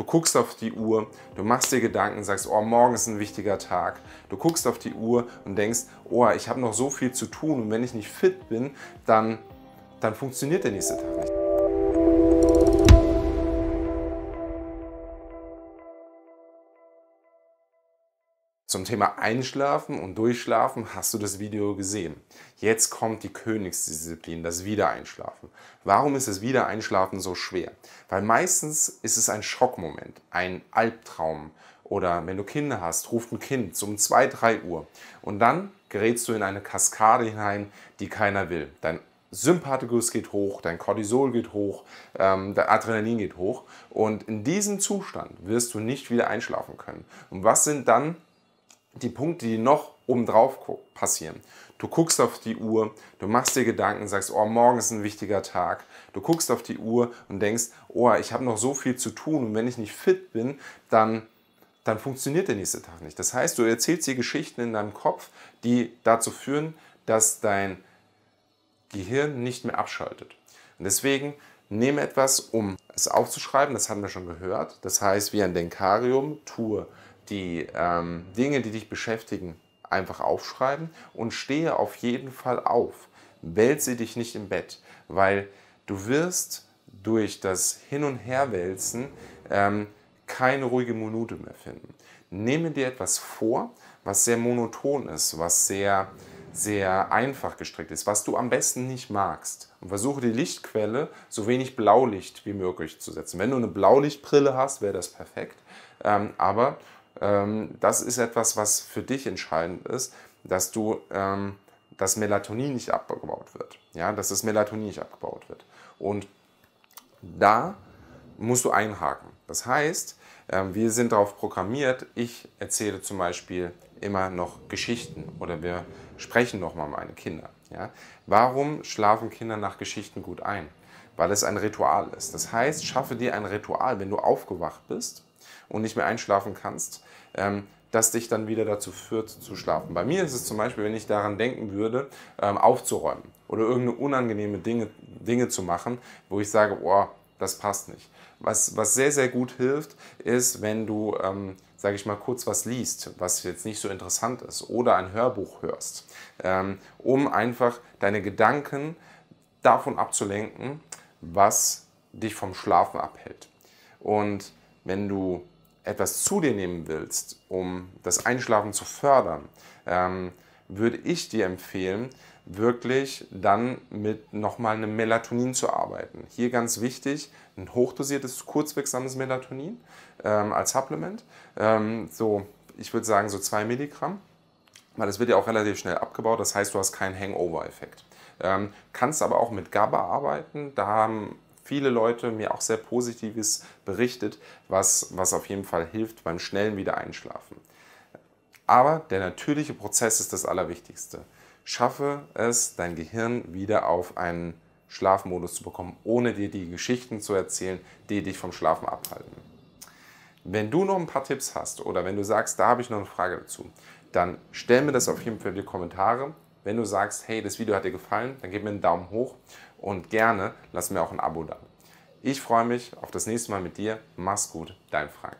Du guckst auf die Uhr, du machst dir Gedanken, sagst, oh, morgen ist ein wichtiger Tag. Du guckst auf die Uhr und denkst, oh, ich habe noch so viel zu tun und wenn ich nicht fit bin, dann, dann funktioniert der nächste Tag Zum Thema Einschlafen und Durchschlafen hast du das Video gesehen. Jetzt kommt die Königsdisziplin, das Wiedereinschlafen. Warum ist das Wiedereinschlafen so schwer? Weil meistens ist es ein Schockmoment, ein Albtraum oder wenn du Kinder hast, ruft ein Kind um 2, 3 Uhr und dann gerätst du in eine Kaskade hinein, die keiner will. Dein Sympathikus geht hoch, dein Cortisol geht hoch, ähm, dein Adrenalin geht hoch und in diesem Zustand wirst du nicht wieder einschlafen können. Und was sind dann die Punkte, die noch obendrauf passieren. Du guckst auf die Uhr, du machst dir Gedanken, sagst, oh, morgen ist ein wichtiger Tag. Du guckst auf die Uhr und denkst, oh, ich habe noch so viel zu tun und wenn ich nicht fit bin, dann, dann funktioniert der nächste Tag nicht. Das heißt, du erzählst dir Geschichten in deinem Kopf, die dazu führen, dass dein Gehirn nicht mehr abschaltet. Und deswegen nehme etwas, um es aufzuschreiben, das haben wir schon gehört. Das heißt, wie ein Denkarium, tue die ähm, Dinge, die dich beschäftigen, einfach aufschreiben und stehe auf jeden Fall auf. Wälze dich nicht im Bett, weil du wirst durch das Hin- und Herwälzen ähm, keine ruhige Minute mehr finden. Nehme dir etwas vor, was sehr monoton ist, was sehr, sehr einfach gestrickt ist, was du am besten nicht magst. Und versuche die Lichtquelle so wenig Blaulicht wie möglich zu setzen. Wenn du eine Blaulichtbrille hast, wäre das perfekt. Ähm, aber das ist etwas, was für dich entscheidend ist, dass du ähm, das Melatonin nicht abgebaut wird. Ja, dass das Melatonin nicht abgebaut wird. Und da musst du einhaken. Das heißt, ähm, wir sind darauf programmiert, ich erzähle zum Beispiel immer noch Geschichten oder wir sprechen nochmal meine Kinder. Ja? Warum schlafen Kinder nach Geschichten gut ein? Weil es ein Ritual ist. Das heißt, schaffe dir ein Ritual, wenn du aufgewacht bist und nicht mehr einschlafen kannst, ähm, das dich dann wieder dazu führt zu schlafen. Bei mir ist es zum Beispiel, wenn ich daran denken würde, ähm, aufzuräumen oder irgendeine unangenehme Dinge, Dinge zu machen, wo ich sage, oh, das passt nicht. Was, was sehr, sehr gut hilft, ist, wenn du, ähm, sage ich mal, kurz was liest, was jetzt nicht so interessant ist, oder ein Hörbuch hörst, ähm, um einfach deine Gedanken davon abzulenken, was dich vom Schlafen abhält. Und wenn du etwas zu dir nehmen willst, um das Einschlafen zu fördern, ähm, würde ich dir empfehlen, wirklich dann mit nochmal einem Melatonin zu arbeiten. Hier ganz wichtig, ein hochdosiertes, kurzwirksames Melatonin ähm, als Supplement. Ähm, so, ich würde sagen so 2 Milligramm, weil das wird ja auch relativ schnell abgebaut, das heißt, du hast keinen Hangover-Effekt. Ähm, kannst aber auch mit GABA arbeiten, da haben viele Leute mir auch sehr Positives berichtet, was, was auf jeden Fall hilft beim schnellen Wiedereinschlafen. Aber der natürliche Prozess ist das Allerwichtigste. Schaffe es, dein Gehirn wieder auf einen Schlafmodus zu bekommen, ohne dir die Geschichten zu erzählen, die dich vom Schlafen abhalten. Wenn du noch ein paar Tipps hast oder wenn du sagst, da habe ich noch eine Frage dazu, dann stell mir das auf jeden Fall in die Kommentare. Wenn du sagst, hey, das Video hat dir gefallen, dann gib mir einen Daumen hoch und gerne lass mir auch ein Abo da. Ich freue mich auf das nächste Mal mit dir. Mach's gut, dein Frank.